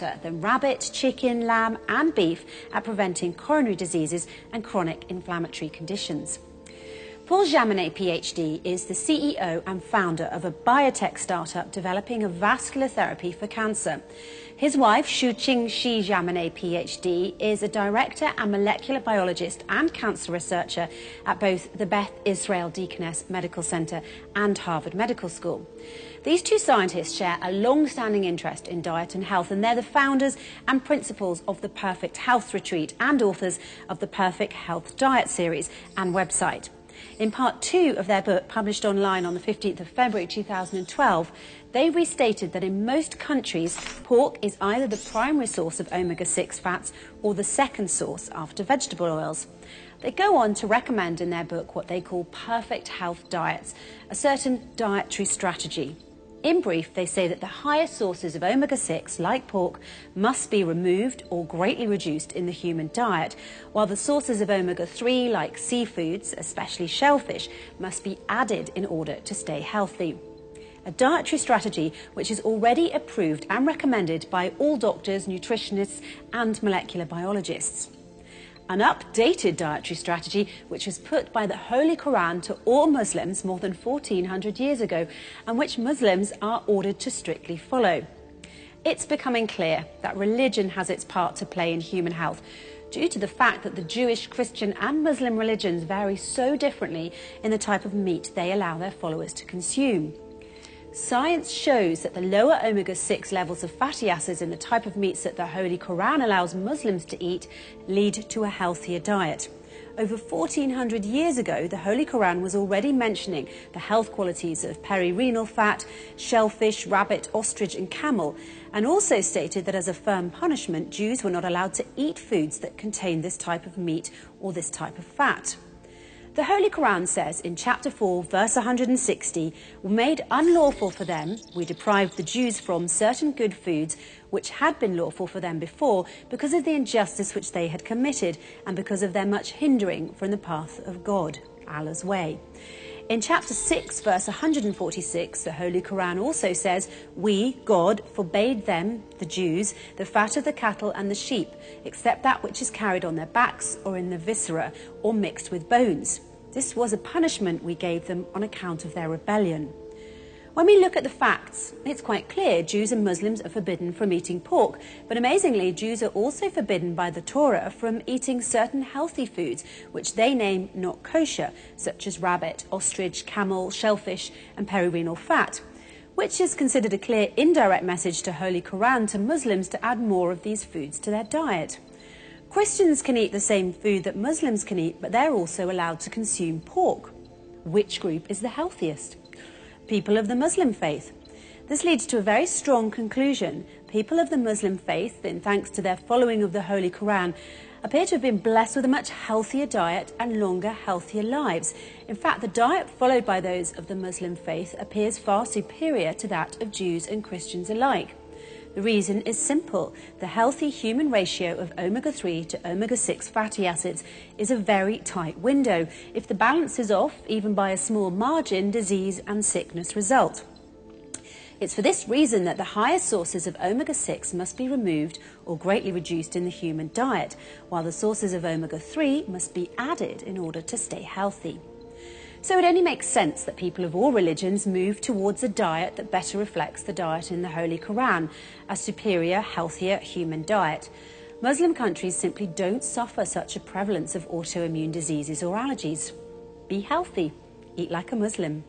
better than rabbit, chicken, lamb, and beef at preventing coronary diseases and chronic inflammatory conditions. Paul Jaminet, PhD, is the CEO and founder of a biotech startup developing a vascular therapy for cancer. His wife, Shou-Ching Shih Jaminet, PhD, is a director and molecular biologist and cancer researcher at both the Beth Israel Deaconess Medical Center and Harvard Medical School. These two scientists share a long-standing interest in diet and health, and they're the founders and principals of the Perfect Health Retreat and authors of the Perfect Health Diet series and website. In part two of their book, published online on the 15th of February 2012, they restated that in most countries, pork is either the primary source of omega 6 fats or the second source after vegetable oils. They go on to recommend in their book what they call perfect health diets, a certain dietary strategy. In brief, they say that the highest sources of omega 6, like pork, must be removed or greatly reduced in the human diet, while the sources of omega 3, like seafoods, especially shellfish, must be added in order to stay healthy. A dietary strategy which is already approved and recommended by all doctors, nutritionists, and molecular biologists an updated dietary strategy which was put by the Holy Quran to all Muslims more than 1400 years ago and which Muslims are ordered to strictly follow. It's becoming clear that religion has its part to play in human health due to the fact that the Jewish, Christian and Muslim religions vary so differently in the type of meat they allow their followers to consume. Science shows that the lower omega 6 levels of fatty acids in the type of meats that the Holy Quran allows Muslims to eat lead to a healthier diet. Over 1400 years ago, the Holy Quran was already mentioning the health qualities of perirenal fat, shellfish, rabbit, ostrich, and camel, and also stated that as a firm punishment, Jews were not allowed to eat foods that contained this type of meat or this type of fat. The Holy Quran says in chapter 4, verse 160, were made unlawful for them, we deprived the Jews from certain good foods which had been lawful for them before because of the injustice which they had committed and because of their much hindering from the path of God, Allah's way. In chapter 6, verse 146, the Holy Quran also says, We, God, forbade them, the Jews, the fat of the cattle and the sheep, except that which is carried on their backs or in the viscera or mixed with bones. This was a punishment we gave them on account of their rebellion. When we look at the facts, it's quite clear Jews and Muslims are forbidden from eating pork, but amazingly, Jews are also forbidden by the Torah from eating certain healthy foods, which they name not kosher, such as rabbit, ostrich, camel, shellfish, and perirenal fat, which is considered a clear indirect message to Holy Quran to Muslims to add more of these foods to their diet. Christians can eat the same food that Muslims can eat, but they're also allowed to consume pork. Which group is the healthiest? People of the Muslim faith. This leads to a very strong conclusion. People of the Muslim faith, in thanks to their following of the Holy Quran, appear to have been blessed with a much healthier diet and longer, healthier lives. In fact, the diet followed by those of the Muslim faith appears far superior to that of Jews and Christians alike. The reason is simple. The healthy human ratio of omega 3 to omega 6 fatty acids is a very tight window. If the balance is off, even by a small margin, disease and sickness result. It's for this reason that the higher sources of omega 6 must be removed or greatly reduced in the human diet, while the sources of omega 3 must be added in order to stay healthy. So it only makes sense that people of all religions move towards a diet that better reflects the diet in the Holy Quran, a superior, healthier human diet. Muslim countries simply don't suffer such a prevalence of autoimmune diseases or allergies. Be healthy. Eat like a Muslim.